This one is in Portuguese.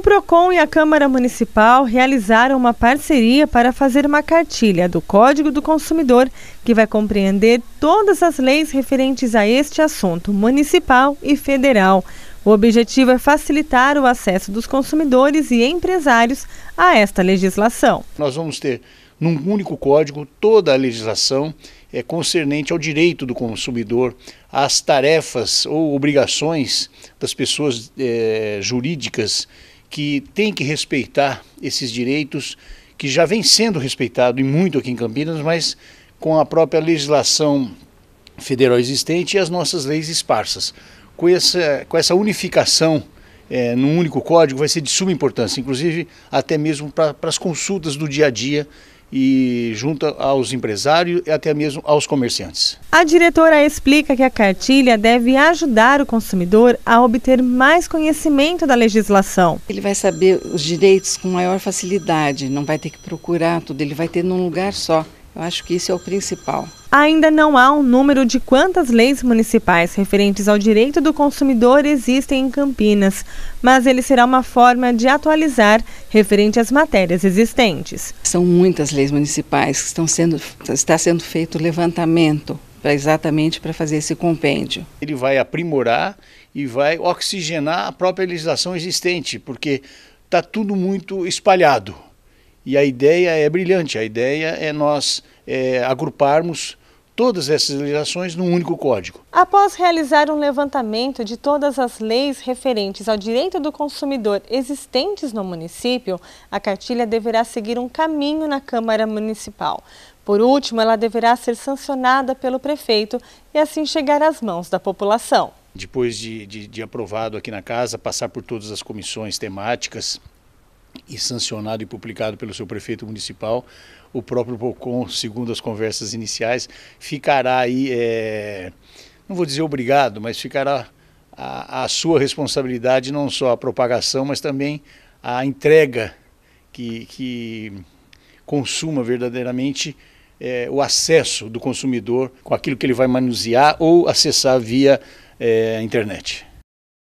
PROCON e a Câmara Municipal realizaram uma parceria para fazer uma cartilha do Código do Consumidor que vai compreender todas as leis referentes a este assunto municipal e federal. O objetivo é facilitar o acesso dos consumidores e empresários a esta legislação. Nós vamos ter num único código toda a legislação é, concernente ao direito do consumidor, às tarefas ou obrigações das pessoas é, jurídicas que têm que respeitar esses direitos que já vem sendo respeitado e muito aqui em Campinas, mas com a própria legislação federal existente e as nossas leis esparsas. Com essa, com essa unificação é, num único código vai ser de suma importância, inclusive até mesmo para as consultas do dia a dia e junto aos empresários e até mesmo aos comerciantes. A diretora explica que a cartilha deve ajudar o consumidor a obter mais conhecimento da legislação. Ele vai saber os direitos com maior facilidade, não vai ter que procurar tudo, ele vai ter num lugar só. Eu acho que isso é o principal. Ainda não há um número de quantas leis municipais referentes ao direito do consumidor existem em Campinas, mas ele será uma forma de atualizar referente às matérias existentes. São muitas leis municipais que estão sendo está sendo feito levantamento para exatamente para fazer esse compêndio. Ele vai aprimorar e vai oxigenar a própria legislação existente, porque está tudo muito espalhado. E a ideia é brilhante, a ideia é nós é, agruparmos todas essas legislações num único código. Após realizar um levantamento de todas as leis referentes ao direito do consumidor existentes no município, a cartilha deverá seguir um caminho na Câmara Municipal. Por último, ela deverá ser sancionada pelo prefeito e assim chegar às mãos da população. Depois de, de, de aprovado aqui na casa, passar por todas as comissões temáticas, e sancionado e publicado pelo seu prefeito municipal, o próprio PROCON, segundo as conversas iniciais, ficará aí, é, não vou dizer obrigado, mas ficará a, a, sua responsabilidade não só a propagação, mas também a entrega que, que consuma verdadeiramente é, o acesso do consumidor com aquilo que ele vai manusear ou acessar via é, internet.